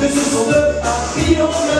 de ce sont deux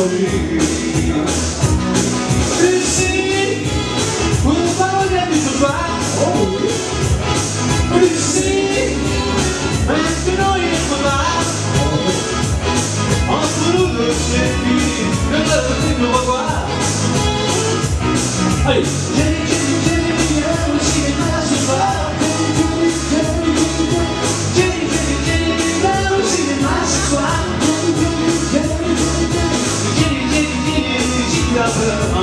sorrir doesn't